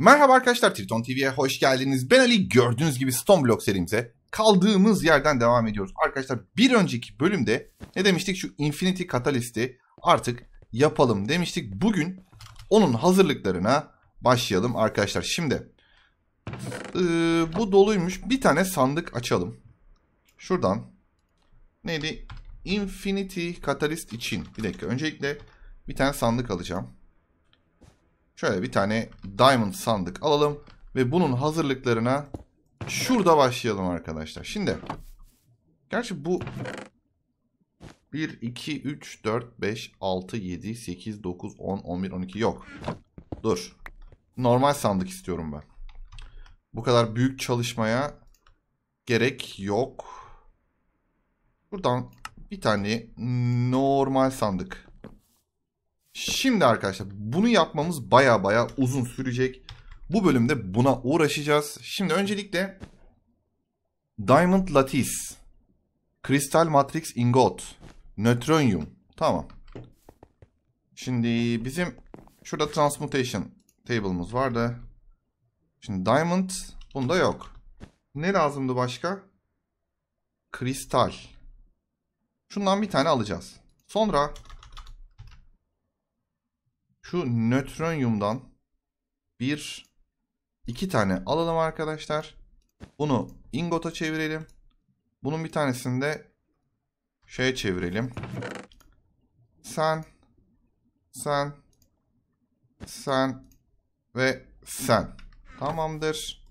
Merhaba arkadaşlar Triton TV'ye hoş geldiniz. Ben Ali gördüğünüz gibi Stone Block serimize kaldığımız yerden devam ediyoruz. Arkadaşlar bir önceki bölümde ne demiştik şu Infinity Catalyst'i artık yapalım demiştik. Bugün onun hazırlıklarına başlayalım arkadaşlar. Şimdi ee, bu doluymuş. Bir tane sandık açalım. Şuradan neydi? Infinity Catalyst için. Bir dakika öncelikle bir tane sandık alacağım. Şöyle bir tane diamond sandık alalım ve bunun hazırlıklarına şurada başlayalım arkadaşlar. Şimdi gerçi bu 1, 2, 3, 4, 5, 6, 7, 8, 9, 10, 11, 12 yok. Dur. Normal sandık istiyorum ben. Bu kadar büyük çalışmaya gerek yok. Buradan bir tane normal sandık Şimdi arkadaşlar bunu yapmamız baya baya uzun sürecek. Bu bölümde buna uğraşacağız. Şimdi öncelikle Diamond Lattice, Crystal Matrix Ingot, Neutronium. Tamam. Şimdi bizim şurada Transmutation table'ımız vardı. Şimdi Diamond bunda yok. Ne lazımdı başka? Kristal. Şundan bir tane alacağız. Sonra şu nötronyumdan bir iki tane alalım arkadaşlar. Bunu ingota çevirelim. Bunun bir tanesini de şeye çevirelim. Sen sen sen ve sen. Tamamdır.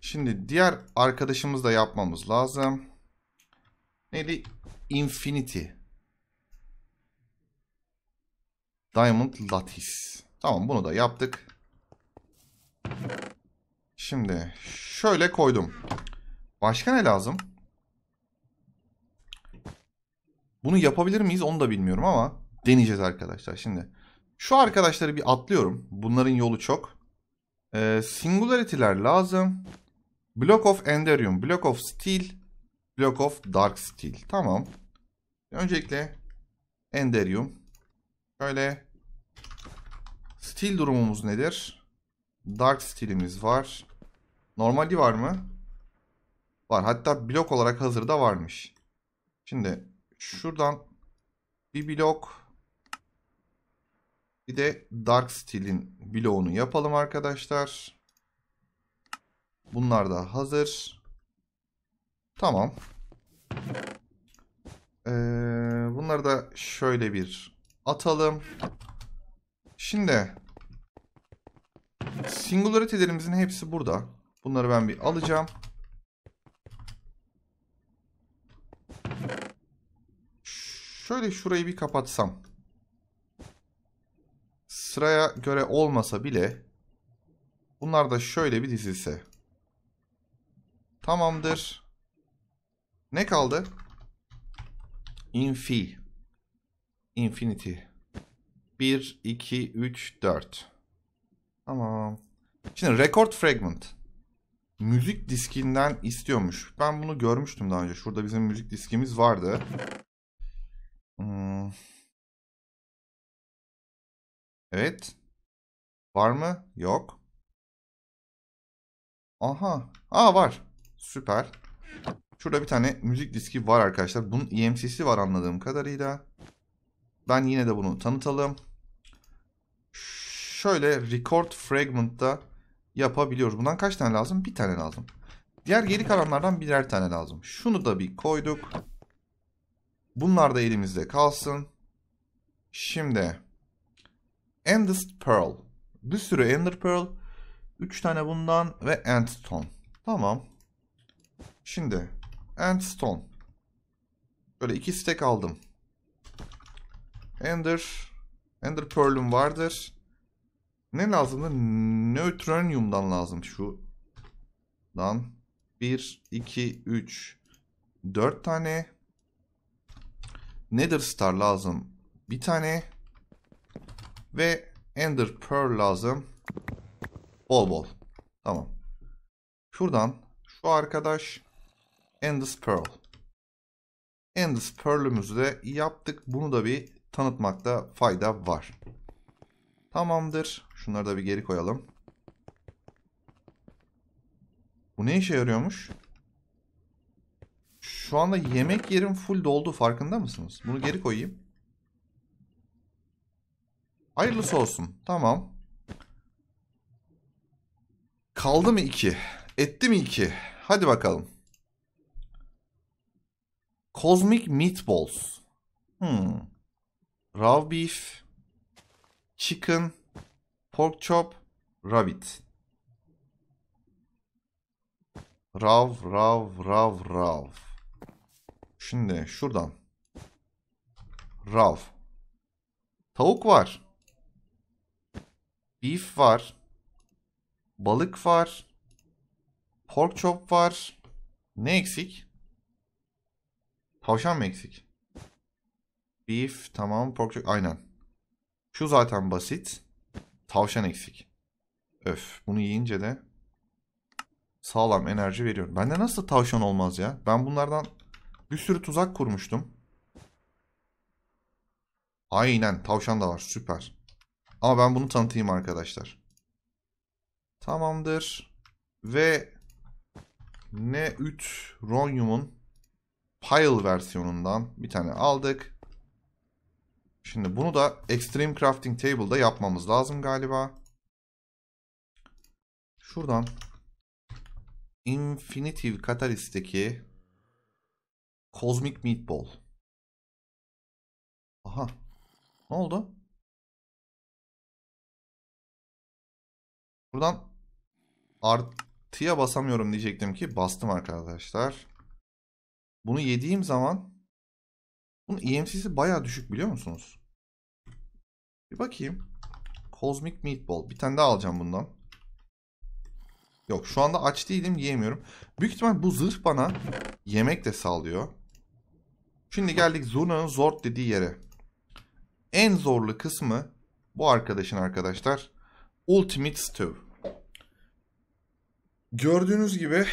Şimdi diğer arkadaşımız da yapmamız lazım. Neydi? Infinity. Diamond Lattice. Tamam bunu da yaptık. Şimdi şöyle koydum. Başka ne lazım? Bunu yapabilir miyiz onu da bilmiyorum ama deneyeceğiz arkadaşlar. Şimdi şu arkadaşları bir atlıyorum. Bunların yolu çok. Ee, singularity'ler lazım. Block of Enderium, Block of Steel, Block of Dark Steel. Tamam. Öncelikle Enderium. Şöyle Steel durumumuz nedir? Dark Steel'imiz var. Normali var mı? Var. Hatta blok olarak hazırda varmış. Şimdi şuradan bir blok bir de Dark Steel'in bloğunu yapalım arkadaşlar. Bunlar da hazır. Tamam. Ee, bunları da şöyle bir atalım. Şimdi singularity'lerimizin hepsi burada. Bunları ben bir alacağım. Şöyle şurayı bir kapatsam. Sıraya göre olmasa bile bunlar da şöyle bir dizilse. Tamamdır. Ne kaldı? Infi. Infinity. 1, 2, 3, 4. Tamam. Şimdi record fragment. Müzik diskinden istiyormuş. Ben bunu görmüştüm daha önce. Şurada bizim müzik diskimiz vardı. Hmm. Evet. Var mı? Yok. Aha. Aa var. Süper. Şurada bir tane müzik diski var arkadaşlar. Bunun EMC'si var anladığım kadarıyla. Ben yine de bunu tanıtalım. Şöyle record fragment'ta yapabiliyoruz. Bundan kaç tane lazım? Bir tane lazım. Diğer geri kalanlardan birer tane lazım. Şunu da bir koyduk. Bunlar da elimizde kalsın. Şimdi Endless Pearl. Bir sürü Ender Pearl. 3 tane bundan ve Endstone. Tamam. Şimdi Endstone. Böyle iki stack aldım. Ender Ender Pearl'üm vardır. Ne lazımdı? Neutronium'dan lazım şu. Dan 1, 2, 3, 4 tane. Nether Star lazım. Bir tane. Ve Ender Pearl lazım. Bol bol. Tamam. Şuradan şu arkadaş Endless Pearl. Endless Pearl'ümüzü de yaptık. Bunu da bir tanıtmakta fayda var. Tamamdır. Şunları da bir geri koyalım. Bu ne işe yarıyormuş? Şu anda yemek yerim full doldu farkında mısınız? Bunu geri koyayım. Hayırlısı olsun. Tamam. Kaldı mı 2? Etti mi 2? Hadi bakalım. Cosmic Meatballs. Hmm. Raw beef. Chicken. Pork chop. Rabbit. Rav, rav, rav, rav. Şimdi şuradan. Rav. Tavuk var. Beef var. Balık var. Pork chop var. Ne eksik? Tavşan mı eksik? Beef tamam. Pork chop aynen. Şu zaten basit. Tavşan eksik. Öf bunu yiyince de sağlam enerji veriyor. Bende nasıl tavşan olmaz ya? Ben bunlardan bir sürü tuzak kurmuştum. Aynen tavşan da var süper. Ama ben bunu tanıtayım arkadaşlar. Tamamdır. Ve ne 3 Ronyum'un Pile versiyonundan bir tane aldık. Şimdi bunu da Extreme Crafting Table'da yapmamız lazım galiba. Şuradan Infinitive Catalyst'teki Cosmic Meatball. Aha. Ne oldu? Buradan artıya basamıyorum diyecektim ki bastım arkadaşlar. Bunu yediğim zaman bunun EMC'si baya düşük biliyor musunuz? Bir bakayım. Cosmic Meatball. Bir tane daha alacağım bundan. Yok şu anda aç değilim yiyemiyorum. Büyük ihtimal bu zırh bana yemek de sağlıyor. Şimdi geldik Zurna'nın zor dediği yere. En zorlu kısmı bu arkadaşın arkadaşlar. Ultimate Stew. Gördüğünüz gibi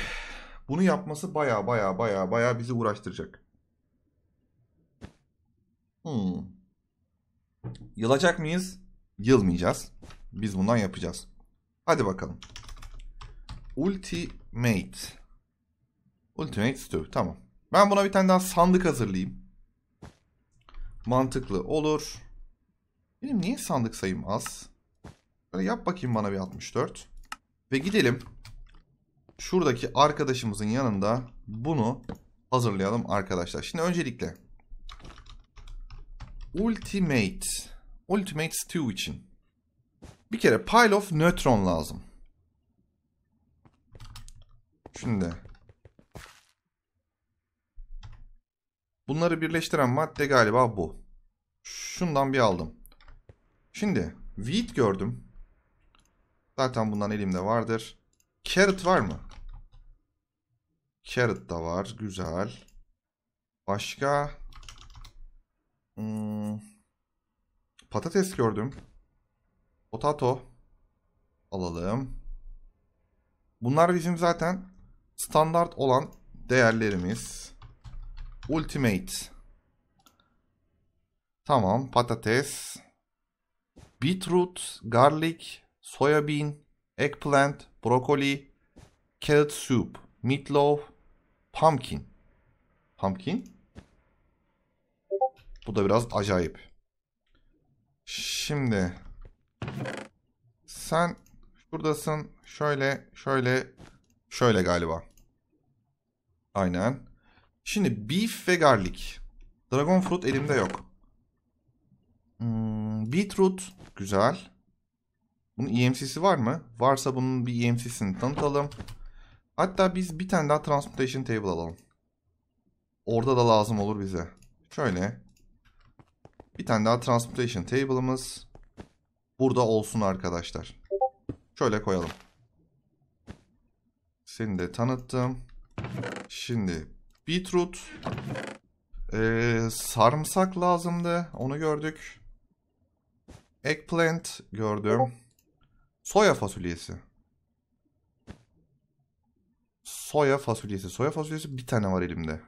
bunu yapması baya baya baya baya bizi uğraştıracak. Hmm. Yılacak mıyız? Yılmayacağız. Biz bundan yapacağız. Hadi bakalım. Ultimate. Ultimate Stew. Tamam. Ben buna bir tane daha sandık hazırlayayım. Mantıklı olur. Benim niye sandık sayım az? Böyle yap bakayım bana bir 64. Ve gidelim. Şuradaki arkadaşımızın yanında bunu hazırlayalım arkadaşlar. Şimdi öncelikle Ultimate Ultimate Stew için bir kere Pile of Neutron lazım. Şimdi bunları birleştiren madde galiba bu. Şundan bir aldım. Şimdi wheat gördüm. Zaten bundan elimde vardır. Carrot var mı? Carrot da var. Güzel. Başka? Hmm. Patates gördüm. Potato. Alalım. Bunlar bizim zaten standart olan değerlerimiz. Ultimate. Tamam. Patates. Beetroot, garlic, soybean, eggplant, brokoli, carrot soup, meatloaf, pumpkin. Pumpkin? Bu da biraz acayip. Şimdi sen şuradasın. Şöyle, şöyle, şöyle galiba. Aynen. Şimdi beef ve garlic. Dragon fruit elimde yok. Hmm, beetroot güzel. Bunun EMC'si var mı? Varsa bunun bir EMC'sini tanıtalım. Hatta biz bir tane daha Transmutation Table alalım. Orada da lazım olur bize. Şöyle. Bir tane daha Transmutation Table'ımız burada olsun arkadaşlar. Şöyle koyalım. Seni de tanıttım. Şimdi beetroot. Ee, sarımsak lazımdı. Onu gördük. Eggplant gördüm. Soya fasulyesi. Soya fasulyesi. Soya fasulyesi bir tane var elimde.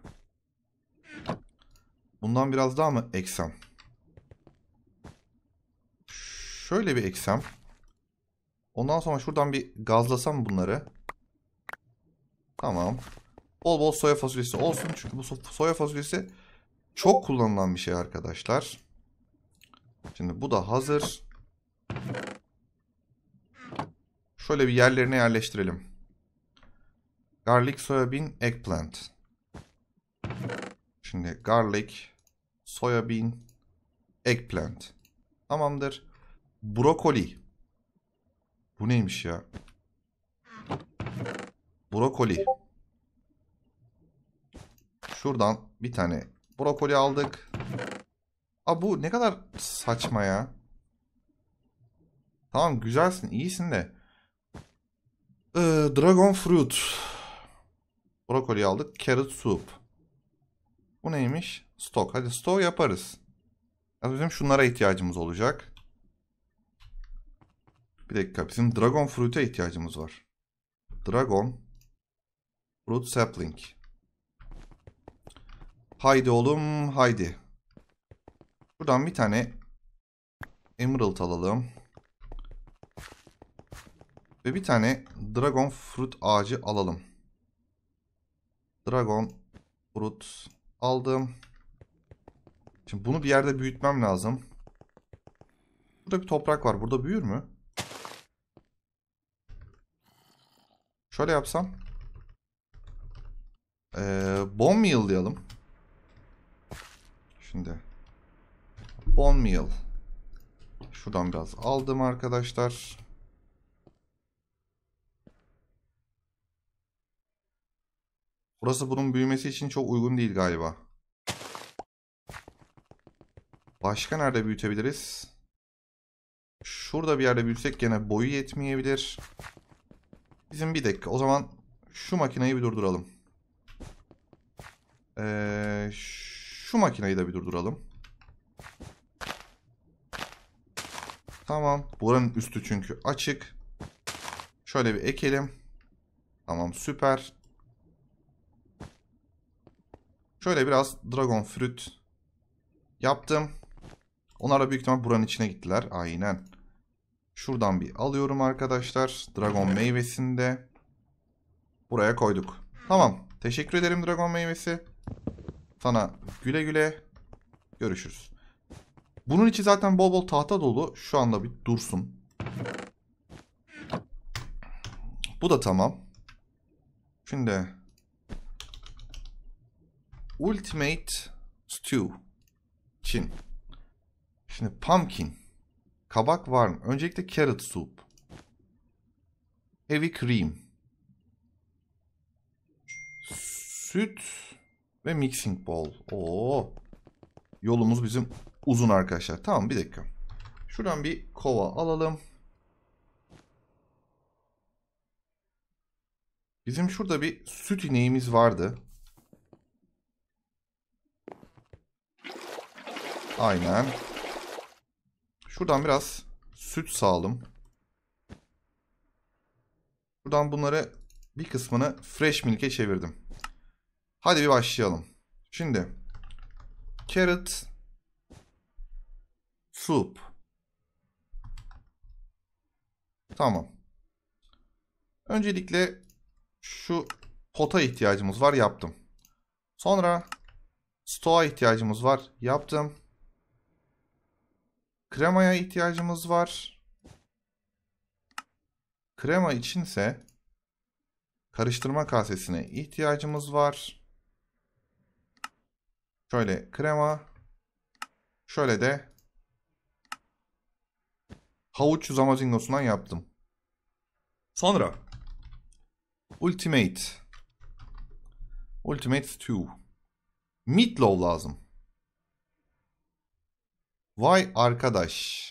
Bundan biraz daha mı eksem? Şöyle bir eksem. Ondan sonra şuradan bir gazlasam bunları. Tamam. Bol bol soya fasulyesi olsun. Çünkü bu so- soya fasulyesi çok kullanılan bir şey arkadaşlar. Şimdi bu da hazır. Şöyle bir yerlerine yerleştirelim. Garlic, soybean, eggplant. Şimdi garlic, soybean, eggplant. Tamamdır. Brokoli. Bu neymiş ya? Brokoli. Şuradan bir tane brokoli aldık. Aa bu ne kadar saçma ya. Tamam güzelsin, iyisin de. Ee, dragon fruit. Brokoli aldık. Carrot soup. Bu neymiş? Stok. Hadi stok yaparız. Ya bizim şunlara ihtiyacımız olacak. Bir dakika. Bizim dragon fruit'e ihtiyacımız var. Dragon fruit sapling. Haydi oğlum haydi. Buradan bir tane emerald alalım. Ve bir tane dragon fruit ağacı alalım. Dragon fruit aldım. Şimdi bunu bir yerde büyütmem lazım. Burada bir toprak var. Burada büyür mü? Şöyle yapsam. Ee, bone meal diyelim. Şimdi. Bone meal. Şuradan biraz aldım arkadaşlar. Burası bunun büyümesi için çok uygun değil galiba. Başka nerede büyütebiliriz? Şurada bir yerde büyütsek gene boyu yetmeyebilir. Bizim bir dakika. O zaman şu makineyi bir durduralım. Ee, şu makineyi de bir durduralım. Tamam. Buranın üstü çünkü açık. Şöyle bir ekelim. Tamam süper. Şöyle biraz dragon fruit yaptım. Onlar da büyük ihtimal buranın içine gittiler. Aynen. Şuradan bir alıyorum arkadaşlar. Dragon meyvesini de buraya koyduk. Tamam. Teşekkür ederim dragon meyvesi. Sana güle güle. Görüşürüz. Bunun içi zaten bol bol tahta dolu. Şu anda bir dursun. Bu da tamam. Şimdi Ultimate Stew Çin. Şimdi pumpkin. Kabak var mı? Öncelikle carrot soup. Heavy cream. Süt ve mixing bowl. Oo. Yolumuz bizim uzun arkadaşlar. Tamam bir dakika. Şuradan bir kova alalım. Bizim şurada bir süt ineğimiz vardı. Aynen. Şuradan biraz süt sağalım. Buradan bunları bir kısmını fresh milk'e çevirdim. Hadi bir başlayalım. Şimdi carrot soup. Tamam. Öncelikle şu pota ihtiyacımız var yaptım. Sonra stoğa ihtiyacımız var yaptım. Kremaya ihtiyacımız var. Krema içinse karıştırma kasesine ihtiyacımız var. Şöyle krema. Şöyle de havuç zamazingosundan yaptım. Sonra Ultimate Ultimate Stew Meatloaf lazım. Vay arkadaş.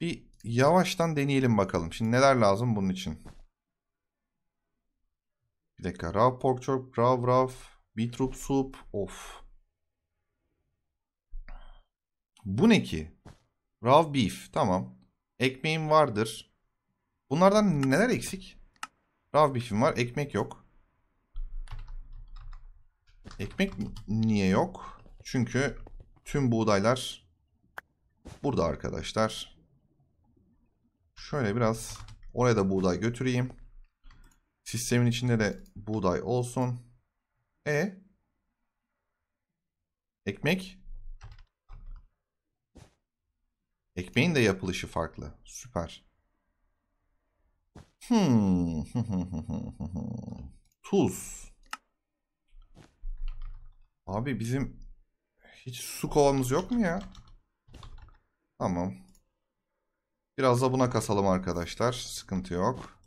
Bir yavaştan deneyelim bakalım. Şimdi neler lazım bunun için? Bir dakika. Raw pork chop, raw raw, beetroot soup. Of. Bu ne ki? Raw beef. Tamam. Ekmeğim vardır. Bunlardan neler eksik? Raw beef'im var. Ekmek yok. Ekmek niye yok? Çünkü tüm buğdaylar burada arkadaşlar. Şöyle biraz oraya da buğday götüreyim. Sistemin içinde de buğday olsun. E ekmek Ekmeğin de yapılışı farklı. Süper. Hmm. Tuz. Abi bizim hiç su kovamız yok mu ya? Tamam. Biraz da buna kasalım arkadaşlar. Sıkıntı yok.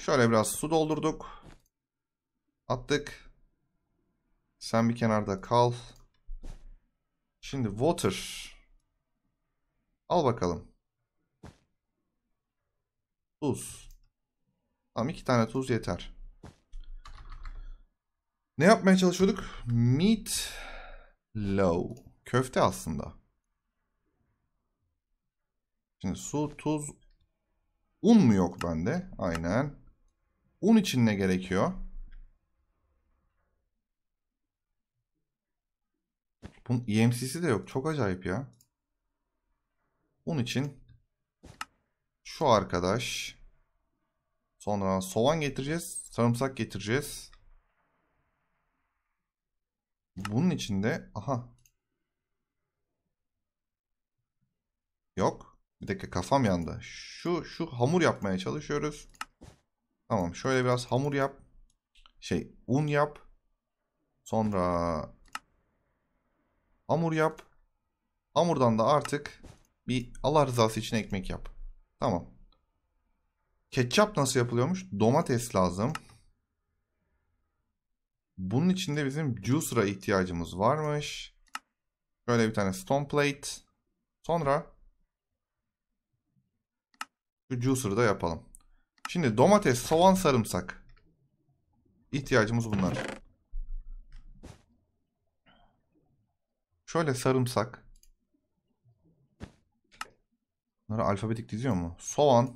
Şöyle biraz su doldurduk. Attık. Sen bir kenarda kal. Şimdi water. Al bakalım. Tuz. Tamam iki tane tuz yeter. Ne yapmaya çalışıyorduk? Meat low. Köfte aslında. Şimdi su, tuz, un mu yok bende? Aynen. Un için ne gerekiyor? Bunun EMC'si de yok. Çok acayip ya. Un için şu arkadaş. Sonra soğan getireceğiz. Sarımsak getireceğiz. Bunun içinde aha. Yok. Bir dakika kafam yandı. Şu şu hamur yapmaya çalışıyoruz. Tamam şöyle biraz hamur yap. Şey un yap. Sonra hamur yap. Hamurdan da artık bir Allah rızası için ekmek yap. Tamam. Ketçap nasıl yapılıyormuş? Domates lazım. Bunun içinde bizim juicer'a ihtiyacımız varmış. Şöyle bir tane stone plate. Sonra şu juicer'ı da yapalım. Şimdi domates, soğan, sarımsak. İhtiyacımız bunlar. Şöyle sarımsak. Bunları alfabetik diziyor mu? Soğan.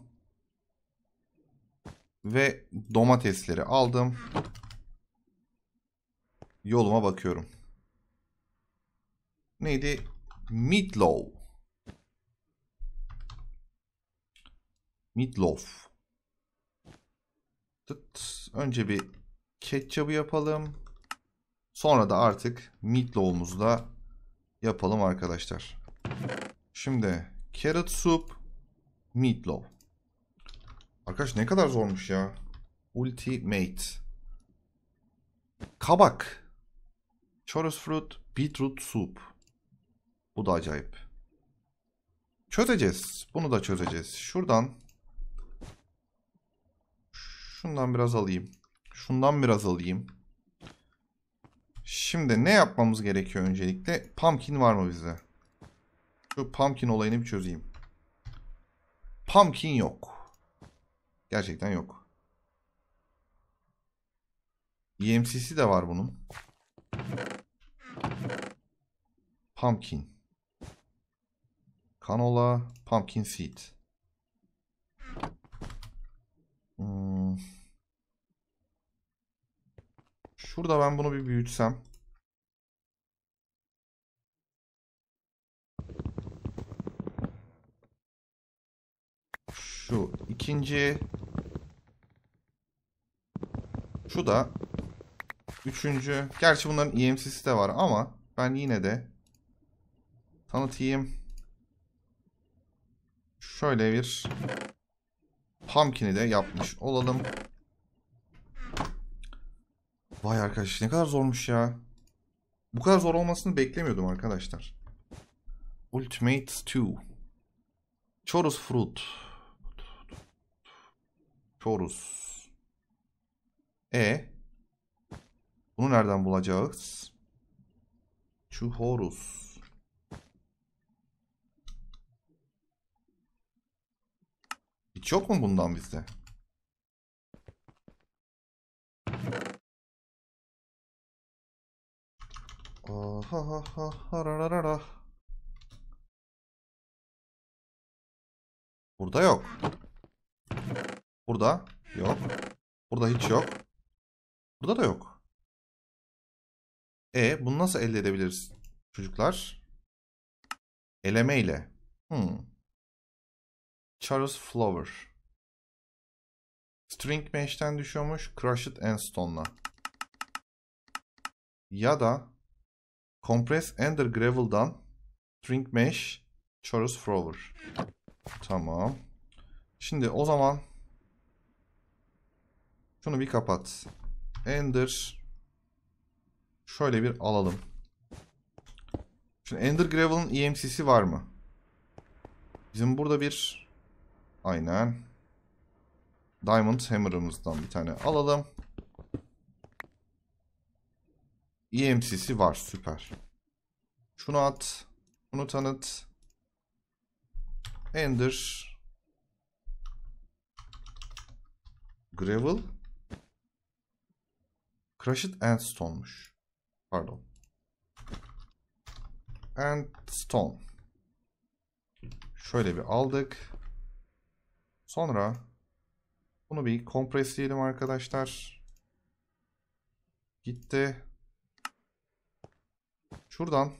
Ve domatesleri aldım. Yoluma bakıyorum. Neydi? Meatloaf. Meatloaf. Tıt. Önce bir ketçabı yapalım. Sonra da artık meatloaf'umuzu da yapalım arkadaşlar. Şimdi carrot soup meatloaf. Arkadaş ne kadar zormuş ya. Ultimate. Kabak. Chorus fruit beetroot soup. Bu da acayip. Çözeceğiz. Bunu da çözeceğiz. Şuradan şundan biraz alayım. Şundan biraz alayım. Şimdi ne yapmamız gerekiyor öncelikle? Pumpkin var mı bizde? Şu pumpkin olayını bir çözeyim. Pumpkin yok. Gerçekten yok. EMC'si de var bunun. Pumpkin. Canola, pumpkin seed. Hmm. Şurada ben bunu bir büyütsem. Şu ikinci. Şu da üçüncü. Gerçi bunların EMC'si de var ama ben yine de tanıtayım. Şöyle bir pumpkin'i de yapmış olalım. Vay arkadaş ne kadar zormuş ya. Bu kadar zor olmasını beklemiyordum arkadaşlar. Ultimate Stew. Chorus Fruit. Chorus. E. Bunu nereden bulacağız? Churros. Yok mu bundan bizde? Burada yok. Burada yok. Burada hiç yok. Burada da yok. E bunu nasıl elde edebiliriz? Çocuklar. Eleme ile. Hmm. Charles Flower. String Mesh'ten düşüyormuş. Crushed Endstone'la. Ya da Compress Ender Gravel'dan String Mesh Chorus Flower. Tamam. Şimdi o zaman şunu bir kapat. Ender şöyle bir alalım. Şimdi Ender Gravel'ın EMC'si var mı? Bizim burada bir aynen Diamond Hammer'ımızdan bir tane alalım. EMC'si var. Süper. Şunu at. Bunu tanıt. Ender. Gravel. Crushed Endstone'muş. Pardon. Endstone. Şöyle bir aldık. Sonra bunu bir kompresleyelim arkadaşlar. Gitti. Şuradan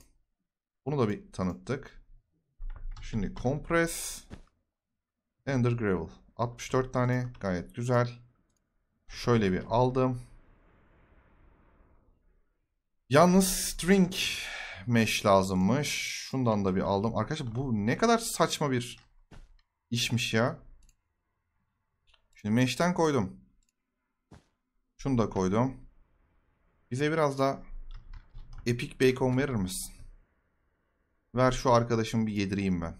bunu da bir tanıttık. Şimdi compress Ender Gravel. 64 tane gayet güzel. Şöyle bir aldım. Yalnız string mesh lazımmış. Şundan da bir aldım. Arkadaşlar bu ne kadar saçma bir işmiş ya. Şimdi mesh'ten koydum. Şunu da koydum. Bize biraz da Epic Bacon verir misin? Ver şu arkadaşımı bir yedireyim ben.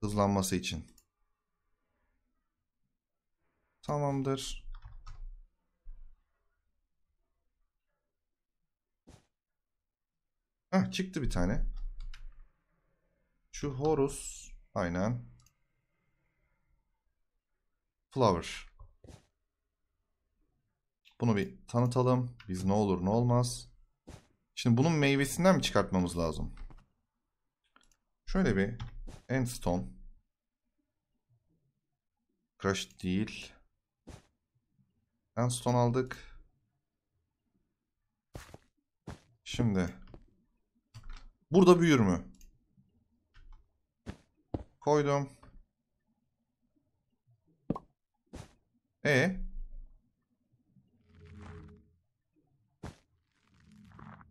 Hızlanması için. Tamamdır. Heh, çıktı bir tane. Şu Horus. Aynen. Flower. Bunu bir tanıtalım. Biz ne olur ne olmaz. Şimdi bunun meyvesinden mi çıkartmamız lazım? Şöyle bir endstone. Crush değil. Endstone aldık. Şimdi burada büyür mü? Koydum. E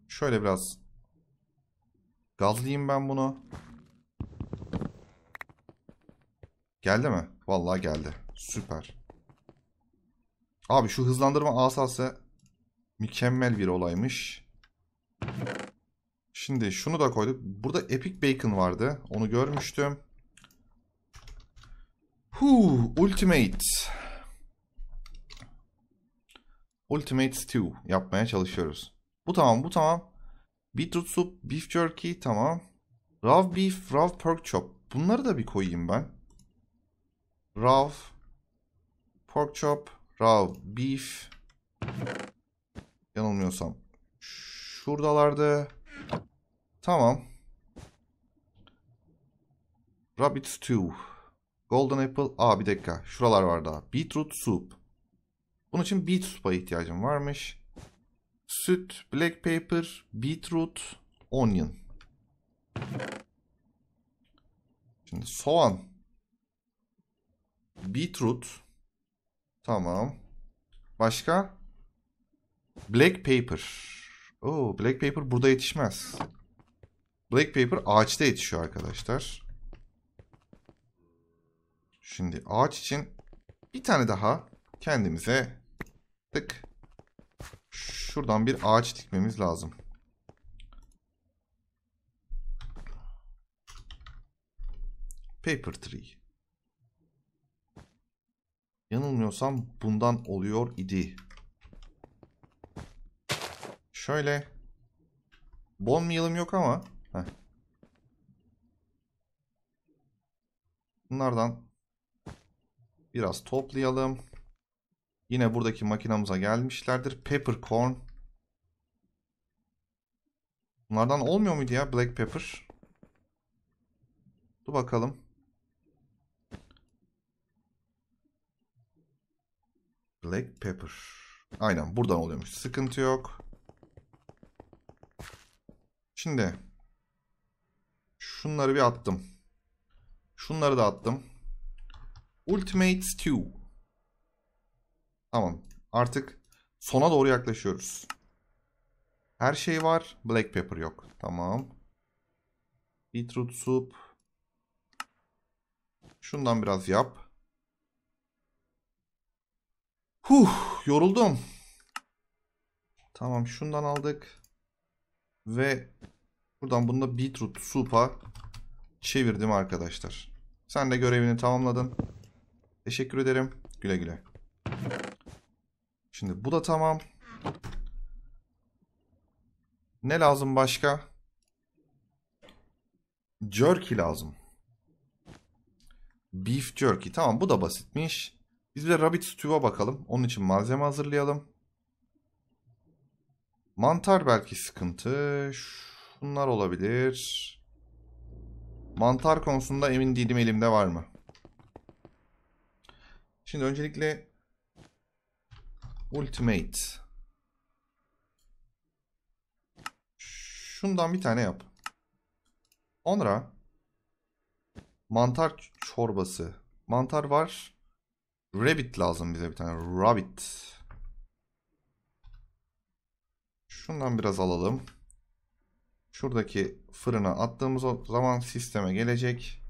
Şöyle biraz gazlayayım ben bunu. Geldi mi? Vallahi geldi. Süper. Abi şu hızlandırma asası mükemmel bir olaymış. Şimdi şunu da koyduk. Burada Epic Bacon vardı. Onu görmüştüm. Huu, Ultimate. Ultimate Stew yapmaya çalışıyoruz. Bu tamam, bu tamam. Beetroot soup, beef jerky tamam. Raw beef, raw pork chop. Bunları da bir koyayım ben. Raw pork chop, raw beef. Yanılmıyorsam. Şuradalardı. Tamam. Rabbit stew. Golden apple. Aa bir dakika. Şuralar var daha. Beetroot soup. Bunun için beet soup'a ihtiyacım varmış süt, black pepper, beetroot, onion. Şimdi soğan. Beetroot. Tamam. Başka? Black paper. Oo, black paper burada yetişmez. Black paper ağaçta yetişiyor arkadaşlar. Şimdi ağaç için bir tane daha kendimize tık Şuradan bir ağaç dikmemiz lazım. Paper tree. Yanılmıyorsam bundan oluyor idi. Şöyle. Bone meal'ım yok ama. Heh. Bunlardan biraz toplayalım. Yine buradaki makinamıza gelmişlerdir. Peppercorn. Bunlardan olmuyor muydu ya black pepper? Dur bakalım. Black pepper. Aynen buradan oluyormuş. Sıkıntı yok. Şimdi şunları bir attım. Şunları da attım. Ultimate Stew. Tamam. Artık sona doğru yaklaşıyoruz. Her şey var. Black pepper yok. Tamam. Beetroot soup. Şundan biraz yap. Huh, yoruldum. Tamam, şundan aldık. Ve buradan bunu da beetroot soup'a çevirdim arkadaşlar. Sen de görevini tamamladın. Teşekkür ederim. Güle güle. Şimdi bu da tamam. Ne lazım başka? Jerky lazım. Beef jerky. Tamam bu da basitmiş. Biz de rabbit stew'a bakalım. Onun için malzeme hazırlayalım. Mantar belki sıkıntı. Şunlar olabilir. Mantar konusunda emin değilim elimde var mı? Şimdi öncelikle Ultimate. Şundan bir tane yap. Sonra mantar çorbası. Mantar var. Rabbit lazım bize bir tane. Rabbit. Şundan biraz alalım. Şuradaki fırına attığımız zaman sisteme gelecek.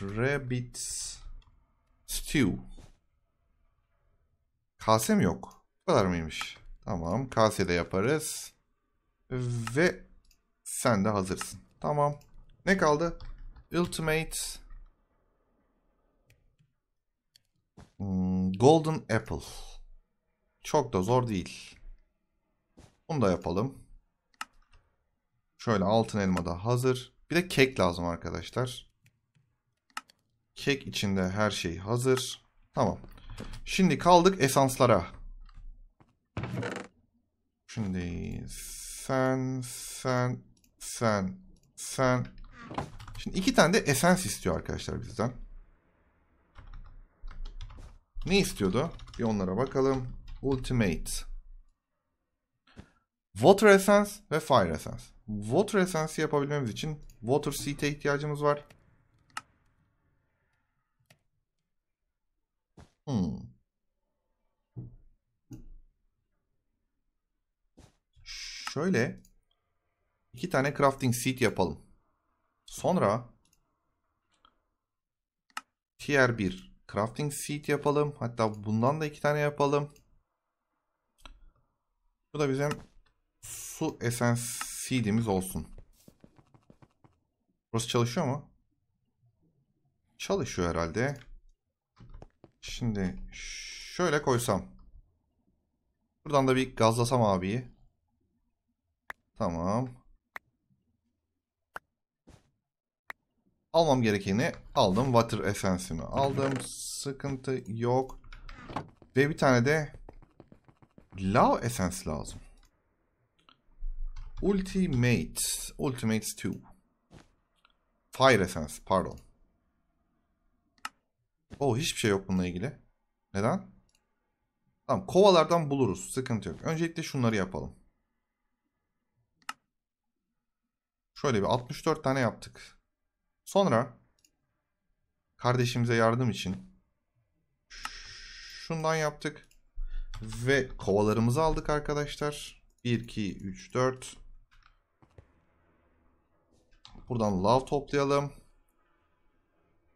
Rabbit Stew. Kase mi yok? Bu kadar mıymış? Tamam. Kasede yaparız. Ve sen de hazırsın. Tamam. Ne kaldı? Ultimate hmm, Golden Apple. Çok da zor değil. Bunu da yapalım. Şöyle altın elma da hazır. Bir de kek lazım arkadaşlar. Kek içinde her şey hazır. Tamam. Şimdi kaldık esanslara. Şimdi sen, sen, sen, sen. Şimdi iki tane de esens istiyor arkadaşlar bizden. Ne istiyordu? Bir onlara bakalım. Ultimate. Water Essence ve Fire Essence. Water Essence'i yapabilmemiz için Water Seed'e ihtiyacımız var. Hmm. Şöyle iki tane crafting seed yapalım. Sonra tier 1 crafting seed yapalım. Hatta bundan da iki tane yapalım. Bu da bizim su essence seed'imiz olsun. Burası çalışıyor mu? Çalışıyor herhalde. Şimdi şöyle koysam. Buradan da bir gazlasam abiyi. Tamam. Almam gerekeni aldım. Water Essence'imi aldım. Sıkıntı yok. Ve bir tane de Love Essence lazım. Ultimate. Ultimate 2. Fire Essence pardon. O hiçbir şey yok bununla ilgili. Neden? Tamam kovalardan buluruz. Sıkıntı yok. Öncelikle şunları yapalım. Şöyle bir 64 tane yaptık. Sonra kardeşimize yardım için şundan yaptık. Ve kovalarımızı aldık arkadaşlar. 1, 2, 3, 4. Buradan lav toplayalım.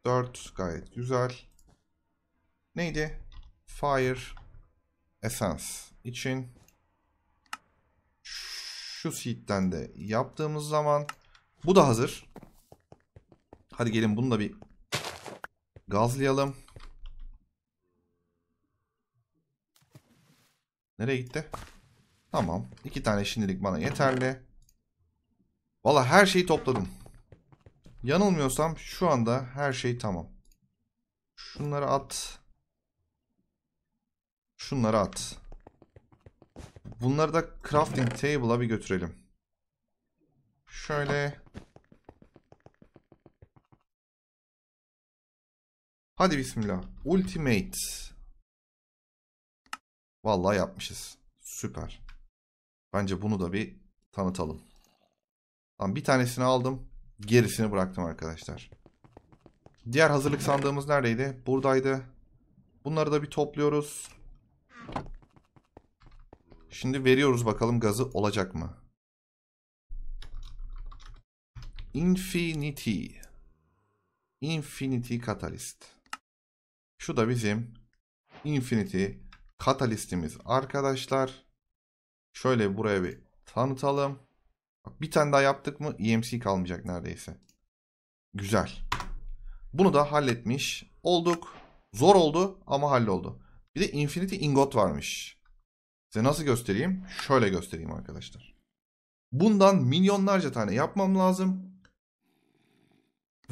4 gayet güzel. Neydi? Fire Essence için şu seed'den de yaptığımız zaman bu da hazır. Hadi gelin bunu da bir gazlayalım. Nereye gitti? Tamam. iki tane şimdilik bana yeterli. Valla her şeyi topladım. Yanılmıyorsam şu anda her şey tamam. Şunları at. Şunları at. Bunları da crafting table'a bir götürelim. Şöyle. Hadi bismillah. Ultimate. Vallahi yapmışız. Süper. Bence bunu da bir tanıtalım. Tamam, bir tanesini aldım. Gerisini bıraktım arkadaşlar. Diğer hazırlık sandığımız neredeydi? Buradaydı. Bunları da bir topluyoruz. Şimdi veriyoruz bakalım gazı olacak mı? Infinity. Infinity Catalyst. Şu da bizim Infinity Catalyst'imiz arkadaşlar. Şöyle buraya bir tanıtalım. Bir tane daha yaptık mı EMC kalmayacak neredeyse. Güzel. Bunu da halletmiş olduk. Zor oldu ama halloldu. Bir de Infinity Ingot varmış. Size nasıl göstereyim? Şöyle göstereyim arkadaşlar. Bundan milyonlarca tane yapmam lazım.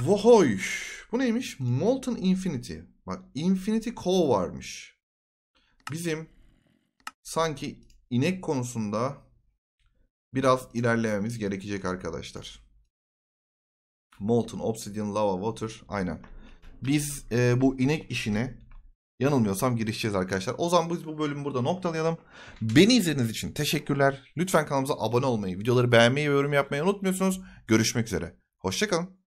Vohoy. Bu neymiş? Molten Infinity. Bak Infinity Coal varmış. Bizim sanki inek konusunda biraz ilerlememiz gerekecek arkadaşlar. Molten Obsidian Lava Water. Aynen. Biz e, bu inek işine yanılmıyorsam girişeceğiz arkadaşlar. O zaman biz bu bölümü burada noktalayalım. Beni izlediğiniz için teşekkürler. Lütfen kanalımıza abone olmayı, videoları beğenmeyi ve yorum yapmayı unutmuyorsunuz. Görüşmek üzere. Hoşçakalın.